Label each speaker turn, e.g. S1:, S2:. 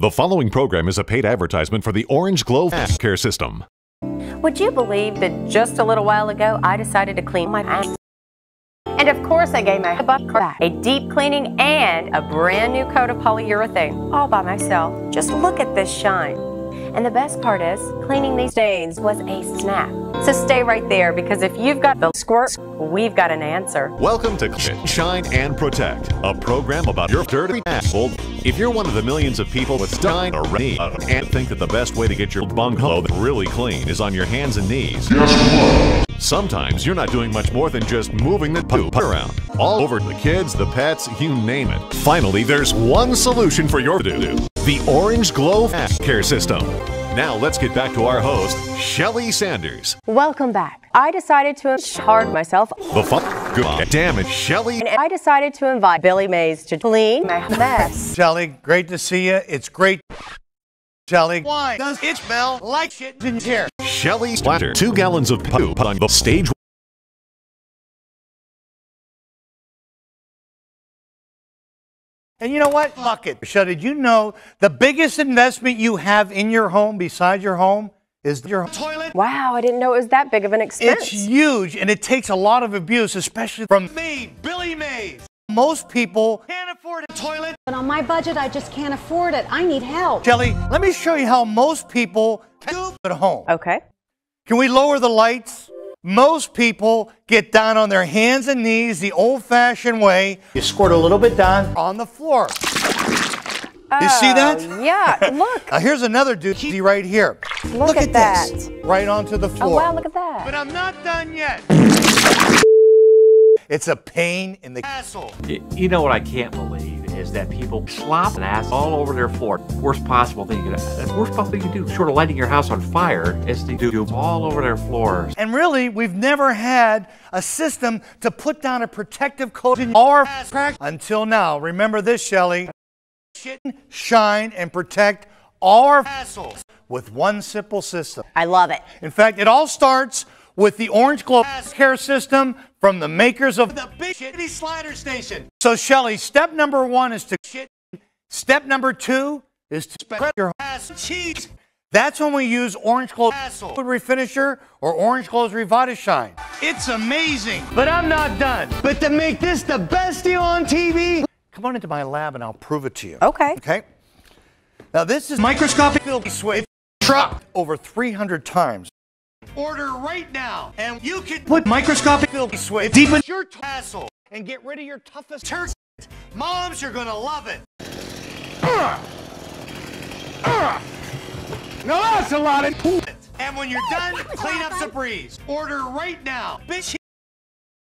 S1: The following program is a paid advertisement for the Orange Glo ah. Care System.
S2: Would you believe that just a little while ago I decided to clean my ass? And of course I gave my butt crack a deep cleaning and a brand new coat of polyurethane all by myself. Just look at this shine. And the best part is, cleaning these stains was a snap. So stay right there because if you've got the squirt, we've got an answer.
S1: Welcome to Clean, Shine, and Protect, a program about your dirty asshole. If you're one of the millions of people with shine or knee uh, and think that the best way to get your bungalow really clean is on your hands and knees, Sometimes you're not doing much more than just moving the poop around. All over the kids, the pets, you name it. Finally, there's one solution for your doo-doo. The Orange Glo Care System. Now let's get back to our host, Shelly Sanders.
S2: Welcome back. I decided to hard myself.
S1: The fuck? God damn it, Shelly.
S2: And I decided to invite Billy Mays to clean my mess.
S3: Shelly, great to see you. It's great. Shelly, why does it smell like shit in here?
S1: Shelly splatter two gallons of poop on the stage.
S3: And you know what? Fuck it. Shelly, did you know the biggest investment you have in your home besides your home is your toilet?
S2: Wow, I didn't know it was that big of an expense.
S3: It's huge and it takes a lot of abuse, especially from me, Billy Mays. Most people can't afford a toilet.
S4: But on my budget, I just can't afford it. I need help.
S3: Shelly, let me show you how most people do at home.
S2: Okay.
S3: Can we lower the lights? Most people get down on their hands and knees the old fashioned way. You squirt a little bit down on the floor. Oh, you see that?
S2: Oh, yeah, look.
S3: Now here's another dude right here.
S2: Look at that.
S3: this. Right onto the
S2: oh,
S3: floor. Oh, floor.
S2: wow, look at that.
S3: But I'm not done yet. It's a pain in the asshole.
S5: You know what I can't believe is that people slop an ass all over their floor. Worst possible thing you can the worst possible thing you can do, short of lighting your house on fire, is to do all over their floors.
S3: And really, we've never had a system to put down a protective coat in our ass crack until now. Remember this, Shelly. Shit, shine, and protect our assholes with one simple system.
S2: I love it.
S3: In fact, it all starts with the Orange Glo Care System from the makers of the Big Shitty Slider Station. So, Shelly, step number one is to shit. Step number two is to spread your ass cheese. That's when we use Orange Glo Liquid Refinisher or Orange Glo's Revita Shine. It's amazing, but I'm not done. But to make this the best deal on TV, come on into my lab and I'll prove it to you.
S2: Okay.
S3: Okay. Now this is microscopic filter switch truck over 300 times. Order right now, and you can put microscopic filter switch deep in your tassel and get rid of your toughest turd. Moms, you're gonna love it. Ugh. Now that's a lot of poop. And when you're done, clean up's a breeze. Order right now. Bitch